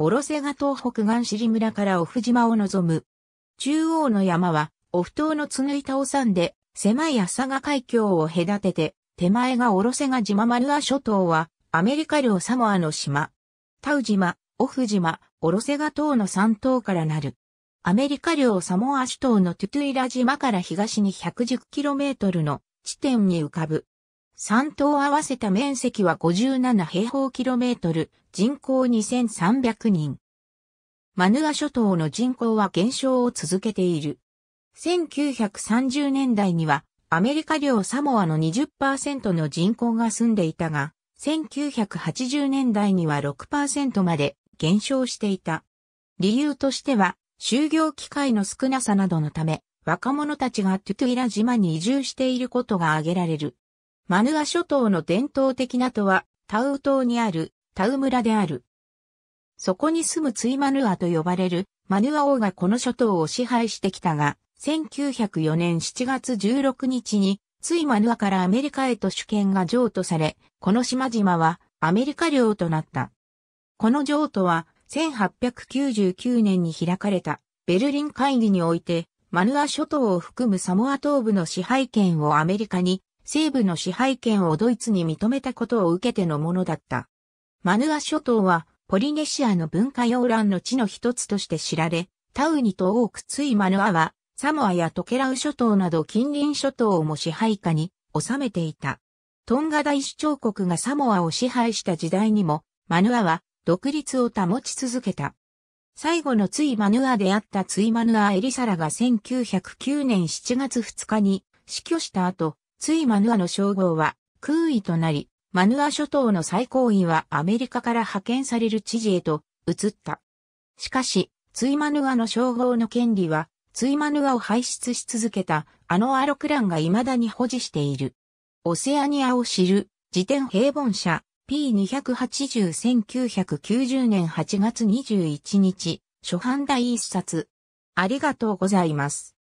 オロセガ東北岸尻村からオフ島を望む。中央の山は、オフ島の貫いたお山で、狭い浅賀海峡を隔てて、手前がオロセガ島マヌア諸島は、アメリカ領サモアの島。タウ島、オフ島、オロセガ島の3島からなる。アメリカ領サモア首島のトゥトゥイラ島から東に 110km の地点に浮かぶ。3島合わせた面積は57平方キロメートル、人口2300人。マヌア諸島の人口は減少を続けている。1930年代にはアメリカ領サモアの20%の人口が住んでいたが、1980年代には6%まで減少していた。理由としては、就業機会の少なさなどのため、若者たちがトゥトゥイラ島に移住していることが挙げられる。マヌア諸島の伝統的な島は、タウ島にある、タウ村である。そこに住むツイマヌアと呼ばれる、マヌア王がこの諸島を支配してきたが、1904年7月16日に、ツイマヌアからアメリカへと主権が譲渡され、この島々はアメリカ領となった。この譲渡は、1899年に開かれたベルリン会議において、マヌア諸島を含むサモア東部の支配権をアメリカに西部の支配権をドイツに認めたことを受けてのものだった。マヌア諸島はポリネシアの文化洋覧の地の一つとして知られ、タウニと多くついマヌアはサモアやトケラウ諸島など近隣諸島をも支配下に収めていた。トンガ大首長国がサモアを支配した時代にも、マヌアは独立を保ち続けた。最後のツイマヌアであったツイマヌアエリサラが1909年7月2日に死去した後、ついマヌアの称号は空位となり、マヌア諸島の最高位はアメリカから派遣される知事へと移った。しかし、ツイマヌアの称号の権利は、ツイマヌアを輩出し続けたあのアロクランが未だに保持している。オセアニアを知る、自典平凡社 P280-1990 年8月21日、初版第一冊。ありがとうございます。